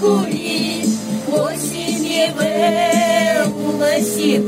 скурить, осень не вернулась и